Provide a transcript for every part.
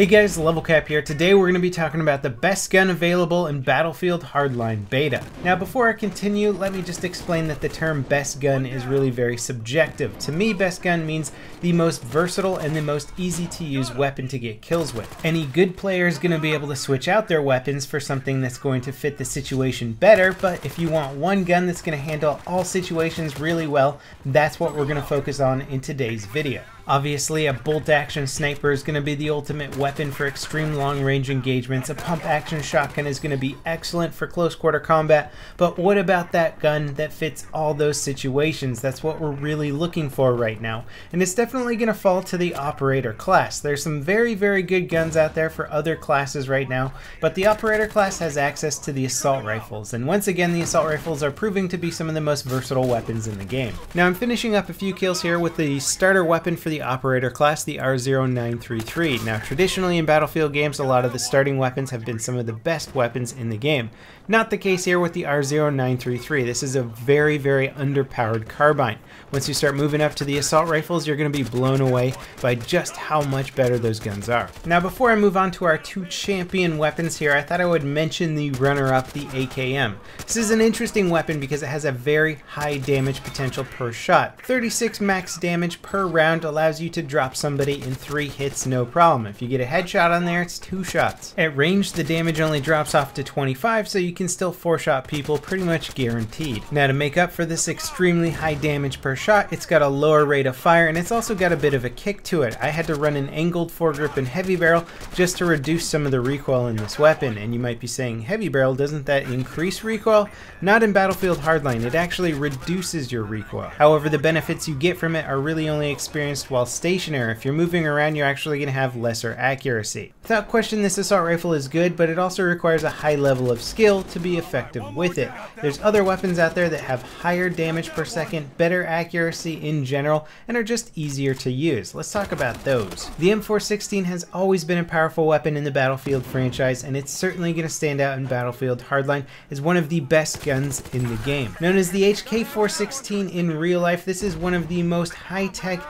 Hey guys, Level Cap here. Today we're going to be talking about the best gun available in Battlefield Hardline Beta. Now before I continue, let me just explain that the term best gun is really very subjective. To me, best gun means the most versatile and the most easy to use weapon to get kills with. Any good player is going to be able to switch out their weapons for something that's going to fit the situation better, but if you want one gun that's going to handle all situations really well, that's what we're going to focus on in today's video. Obviously, a bolt action sniper is going to be the ultimate weapon for extreme long range engagements. A pump action shotgun is going to be excellent for close quarter combat. But what about that gun that fits all those situations? That's what we're really looking for right now. And it's definitely going to fall to the operator class. There's some very, very good guns out there for other classes right now, but the operator class has access to the assault rifles. And once again, the assault rifles are proving to be some of the most versatile weapons in the game. Now, I'm finishing up a few kills here with the starter weapon for the operator class, the R0933. Now, traditionally in Battlefield games, a lot of the starting weapons have been some of the best weapons in the game. Not the case here with the R0933. This is a very, very underpowered carbine. Once you start moving up to the assault rifles, you're going to be blown away by just how much better those guns are. Now, before I move on to our two champion weapons here, I thought I would mention the runner-up, the AKM. This is an interesting weapon because it has a very high damage potential per shot. 36 max damage per round allows you to drop somebody in three hits no problem. If you get a headshot on there, it's two shots. At range, the damage only drops off to 25, so you can still four-shot people pretty much guaranteed. Now, to make up for this extremely high damage per shot, it's got a lower rate of fire and it's also got a bit of a kick to it. I had to run an angled foregrip and heavy barrel just to reduce some of the recoil in this weapon. And you might be saying, heavy barrel, doesn't that increase recoil? Not in Battlefield Hardline, it actually reduces your recoil. However, the benefits you get from it are really only experienced while stationary. If you're moving around, you're actually going to have lesser accuracy. Without question, this assault rifle is good, but it also requires a high level of skill to be effective with it. There's other weapons out there that have higher damage per second, better accuracy, in general and are just easier to use. Let's talk about those. The M416 has always been a powerful weapon in the Battlefield franchise and it's certainly going to stand out in Battlefield Hardline as one of the best guns in the game. Known as the HK416 in real life, this is one of the most high-tech,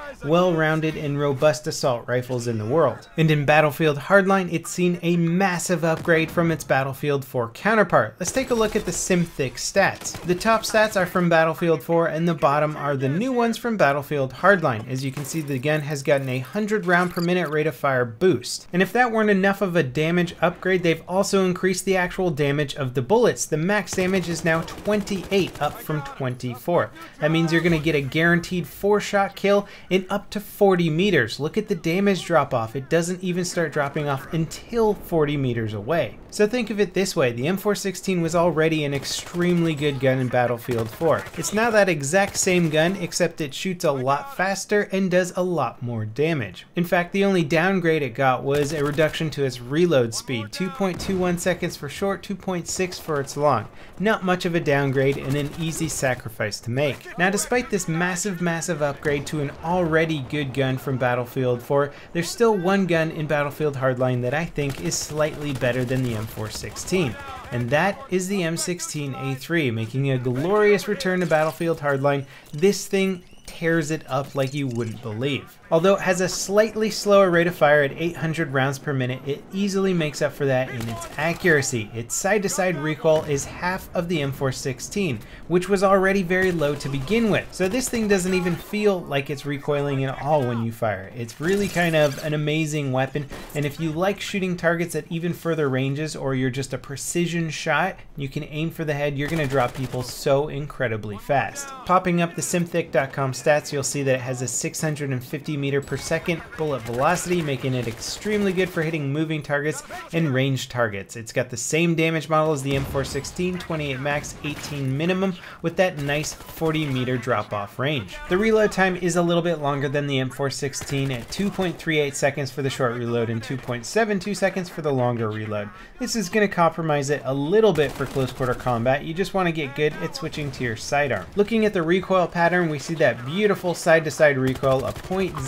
well-rounded, and robust assault rifles in the world. And in Battlefield Hardline, it's seen a massive upgrade from its Battlefield 4 counterpart. Let's take a look at the Symthic stats. The top stats are from Battlefield 4 and the bottom are the new ones from Battlefield Hardline. As you can see, the gun has gotten a 100 round per minute rate of fire boost. And if that weren't enough of a damage upgrade, they've also increased the actual damage of the bullets. The max damage is now 28, up from 24. That means you're going to get a guaranteed 4 shot kill in up to 40 meters. Look at the damage drop off. It doesn't even start dropping off until 40 meters away. So think of it this way, the M416 was already an extremely good gun in Battlefield 4. It's now that exact same gun, except it shoots a lot faster and does a lot more damage. In fact, the only downgrade it got was a reduction to its reload speed, 2.21 seconds for short, 2.6 for its long. Not much of a downgrade and an easy sacrifice to make. Now despite this massive, massive upgrade to an already good gun from Battlefield 4, there's still one gun in Battlefield Hardline that I think is slightly better than the M416 and that is the M16A3, making a glorious return to Battlefield Hardline. This thing tears it up like you wouldn't believe. Although it has a slightly slower rate of fire at 800 rounds per minute, it easily makes up for that in its accuracy. Its side-to-side -side recoil is half of the M416, which was already very low to begin with. So this thing doesn't even feel like it's recoiling at all when you fire. It's really kind of an amazing weapon, and if you like shooting targets at even further ranges, or you're just a precision shot, you can aim for the head, you're gonna drop people so incredibly fast. Popping up the symthic.com stats, you'll see that it has a 650 meter per second bullet velocity, making it extremely good for hitting moving targets and ranged targets. It's got the same damage model as the M416, 28 max, 18 minimum, with that nice 40 meter drop off range. The reload time is a little bit longer than the M416 at 2.38 seconds for the short reload and 2.72 seconds for the longer reload. This is going to compromise it a little bit for close quarter combat. You just want to get good at switching to your sidearm. Looking at the recoil pattern, we see that beautiful side-to-side -side recoil, a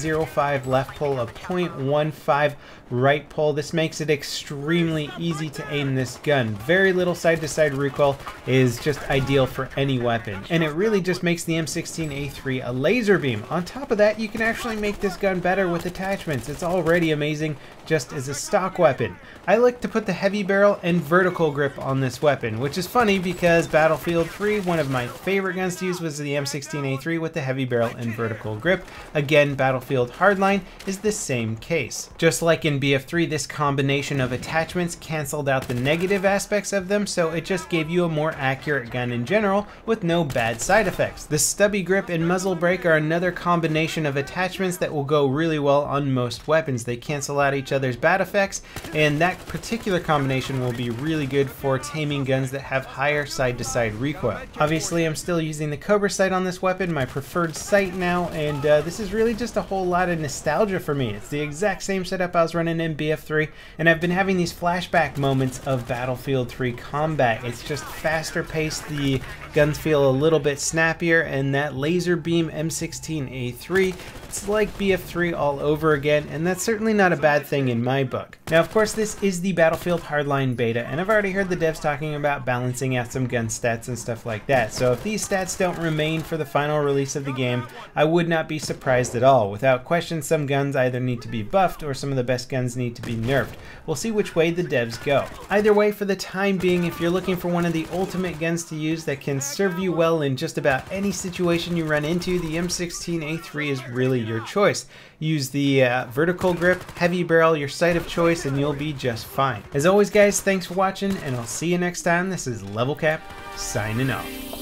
0.05 left pull, a 0.15 right pull. This makes it extremely easy to aim this gun. Very little side-to-side -side recoil is just ideal for any weapon. And it really just makes the M16A3 a laser beam. On top of that, you can actually make this gun better with attachments. It's already amazing just as a stock weapon. I like to put the heavy barrel and vertical grip on this weapon, which is funny because Battlefield 3, one of my favorite guns to use was the M16A3 with the heavy barrel and vertical grip. Again, Battlefield Hardline is the same case. Just like in BF3, this combination of attachments canceled out the negative aspects of them, so it just gave you a more accurate gun in general with no bad side effects. The stubby grip and muzzle brake are another combination of attachments that will go really well on most weapons. They cancel out each other's bad effects, and that particular combination will be really good for taming guns that have higher side-to-side -side recoil. Obviously, I'm still using the Cobra sight on this weapon, my preferred sight now, and uh, this is really just a whole lot of nostalgia for me. It's the exact same setup I was running in BF3, and I've been having these flashback moments of Battlefield 3 combat. It's just faster paced, the guns feel a little bit snappier, and that laser beam M16A3 it's like BF3 all over again, and that's certainly not a bad thing in my book. Now, of course, this is the Battlefield Hardline beta, and I've already heard the devs talking about balancing out some gun stats and stuff like that, so if these stats don't remain for the final release of the game, I would not be surprised at all. Without question, some guns either need to be buffed or some of the best guns need to be nerfed. We'll see which way the devs go. Either way, for the time being, if you're looking for one of the ultimate guns to use that can serve you well in just about any situation you run into, the M16A3 is really your choice. Use the uh, vertical grip, heavy barrel, your sight of choice, and you'll be just fine. As always, guys, thanks for watching, and I'll see you next time. This is Level Cap, signing off.